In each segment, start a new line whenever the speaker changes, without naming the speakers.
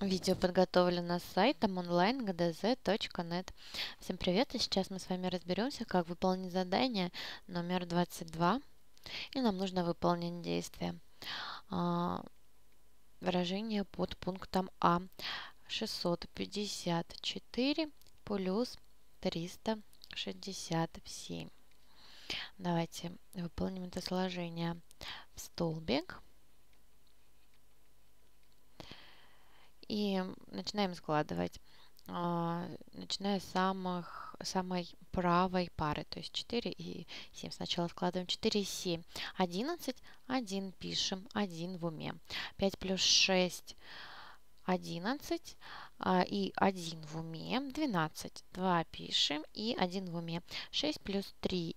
Видео подготовлено сайтом online.gdz.net. Всем привет! И сейчас мы с вами разберемся, как выполнить задание номер 22. И нам нужно выполнить действие. А, выражение под пунктом А. 654 плюс 367. Давайте выполним это сложение в столбик. И начинаем складывать, а, начиная с самых, самой правой пары, то есть 4 и 7. Сначала складываем 4 и 7. 11, 1 пишем, 1 в уме. 5 плюс 6, 11 и 1 в уме. 12, 2 пишем и 1 в уме. 6 плюс 3,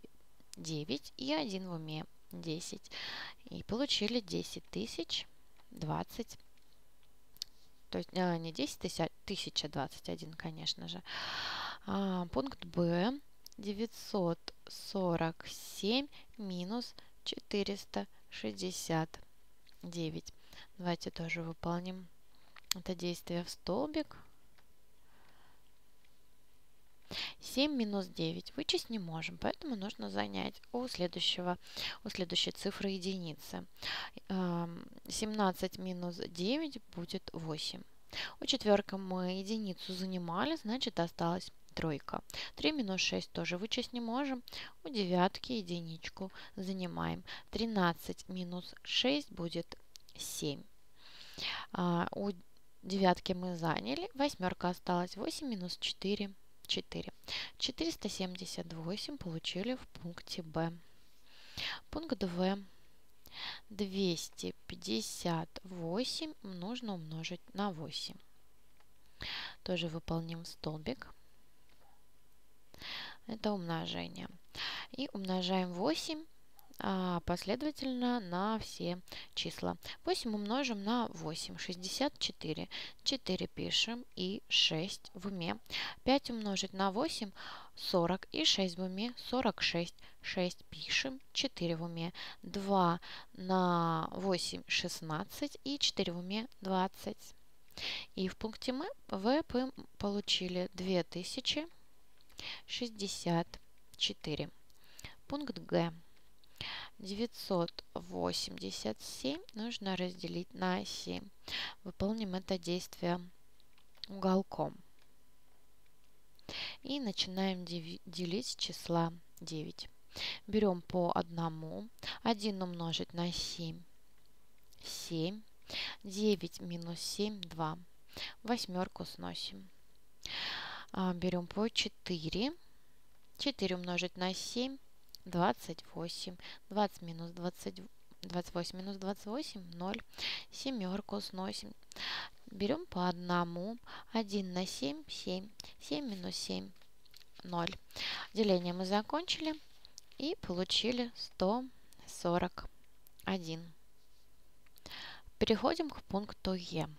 9 и 1 в уме. 10. И получили 10 тысяч 20 то есть а, не 10 тысяч, а 1021, конечно же. А, пункт Б. 947 минус 469. Давайте тоже выполним это действие в столбик. 7 минус 9 вычесть не можем, поэтому нужно занять у, следующего, у следующей цифры единицы. 17 минус 9 будет 8. У четверка мы единицу занимали, значит осталась тройка. 3 минус 6 тоже вычесть не можем. У девятки единичку занимаем. 13 минус 6 будет 7. А, у девятки мы заняли. Восьмерка осталась. 8 минус 4 4. 478 получили в пункте Б. Пункт В. 258 нужно умножить на 8. Тоже выполним столбик. Это умножение. И умножаем 8 а, последовательно на все числа. 8 умножим на 8, 64. 4 пишем и 6 в уме. 5 умножить на 8, 40 и 6 в уме, 46. 6 пишем, 4 в уме. 2 на 8, 16 и 4 в уме, 20. И в пункте М В получили 2064. Пункт Г. 987 нужно разделить на 7. Выполним это действие уголком. И начинаем делить числа 9. Берем по одному. 1 умножить на 7. 7. 9 минус 7, 2. Восьмерку сносим. А, берем по 4. 4 умножить на 7. 28. 20 минус 20, 28 минус 28, 0. Семерку сносим. Берем по одному. 1 на 7, 7. 7 минус 7, 0. Деление мы закончили и получили 141. Переходим к пункту Е.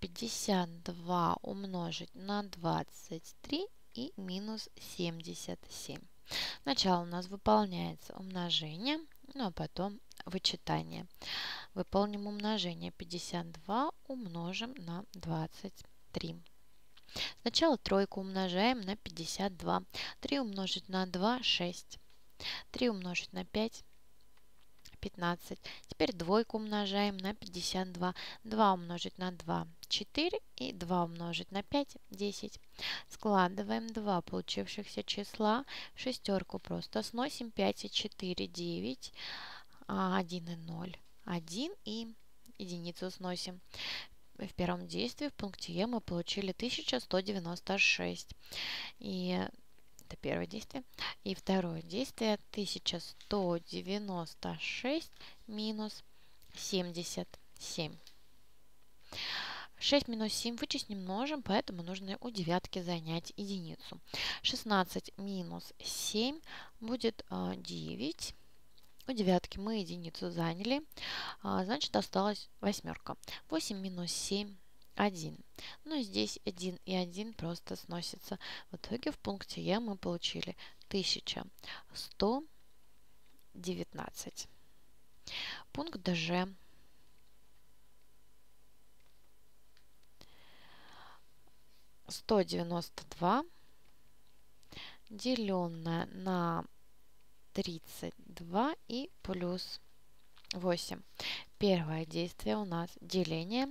52 умножить на 23 и минус 77. Сначала у нас выполняется умножение, ну а потом вычитание. Выполним умножение 52 умножим на 23. Сначала тройку умножаем на 52. 3 умножить на 2 – 6. 3 умножить на 5 15. Теперь двойку умножаем на 52. 2 умножить на 2 – 4. И 2 умножить на 5 – 10. Складываем два получившихся числа. Шестерку просто сносим. 5 и 4 – 9. 1 и 0 – 1. И единицу сносим. В первом действии в пункте Е мы получили 1196. И это первое действие. И второе действие 1196 минус 77. 6 минус 7 вычесть не можем, поэтому нужно у девятки занять единицу. 16 минус 7 будет 9. А, у девятки мы единицу заняли, а, значит осталась восьмерка. 8 минус 7 1. Ну, здесь 1 и 1 просто сносятся. В итоге в пункте Е мы получили 1119. Пункт Ж. 192 деленное на 32 и плюс 8. Первое действие у нас деление,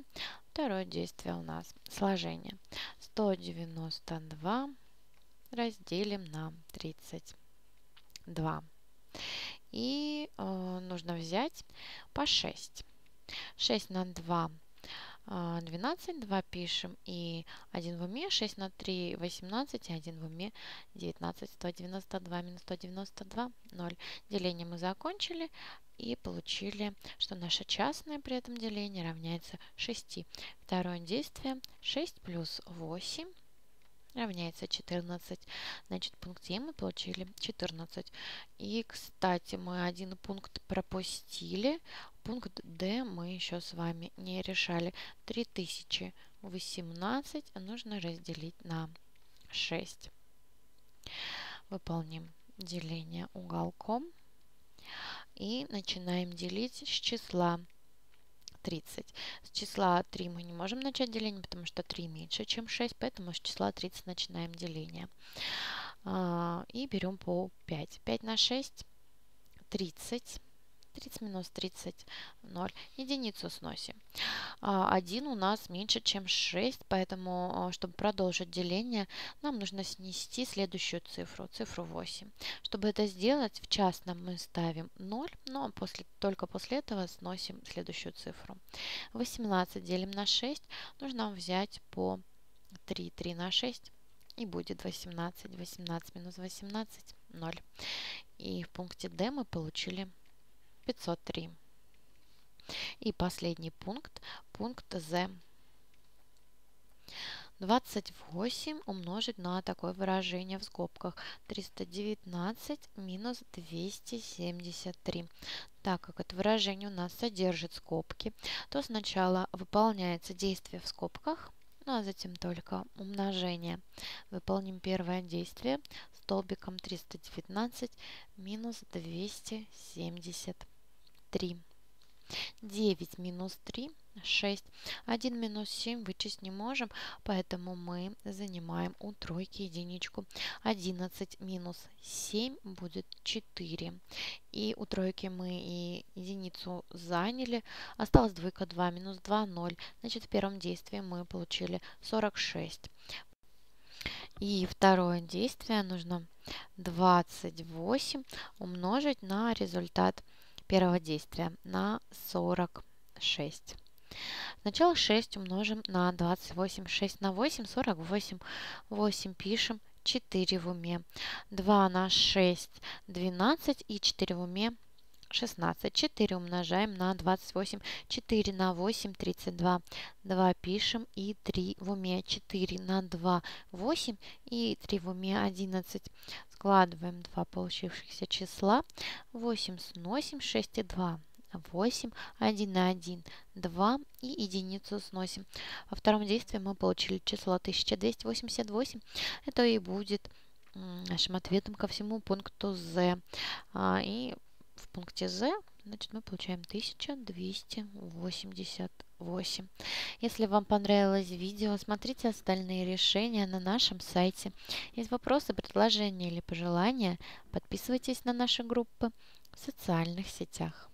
второе действие у нас сложение. 192 разделим на 32. И э, нужно взять по 6. 6 на 2 12, 2 пишем и 1 в уме, 6 на 3, 18, и 1 в уме, 19, 192 минус 192, 0. Деление мы закончили и получили, что наше частное при этом делении равняется 6. Второе действие 6 плюс 8 равняется 14. Значит, в пункте мы получили 14. И, кстати, мы один пункт пропустили. Пункт D мы еще с вами не решали. 3018 нужно разделить на 6. Выполним деление уголком. И начинаем делить с числа 30. С числа 3 мы не можем начать деление, потому что 3 меньше, чем 6, поэтому с числа 30 начинаем деление. А, и берем по 5. 5 на 6 – 30. 30 минус 30, 0. Единицу сносим. 1 у нас меньше, чем 6, поэтому, а, чтобы продолжить деление, нам нужно снести следующую цифру, цифру 8. Чтобы это сделать, в частном мы ставим 0, но после, только после этого сносим следующую цифру. 18 делим на 6, нужно взять по 3, 3 на 6 и будет 18. 18 минус 18, 0. И в пункте D мы получили 503. И последний пункт, пункт Z. 28 умножить на такое выражение в скобках 319 минус 273. Так как это выражение у нас содержит скобки, то сначала выполняется действие в скобках, ну а затем только умножение. Выполним первое действие столбиком 319 минус 273. 3. 9 минус 3 – 6. 1 минус 7 вычесть не можем, поэтому мы занимаем у тройки единичку. 11 минус 7 будет 4. И у тройки мы и единицу заняли. Осталось двойка 2 минус 2 – 0. Значит, в первом действии мы получили 46. И второе действие нужно 28 умножить на результат первого действия на 46. Сначала 6 умножим на 28. 6 на 8, 48. 8 пишем, 4 в уме. 2 на 6, 12 и 4 в уме 16. 4 умножаем на 28. 4 на 8, 32. 2 пишем и 3 в уме. 4 на 2, 8 и 3 в уме 11. Складываем два получившихся числа. 8 сносим, 6 и 2. 8, 1 на 1, 2 и единицу сносим. Во втором действии мы получили число 1288. Это и будет нашим ответом ко всему пункту Z. А, и в пункте Z, значит, мы получаем 1288. Если вам понравилось видео, смотрите остальные решения на нашем сайте. Есть вопросы, предложения или пожелания, подписывайтесь на наши группы в социальных сетях.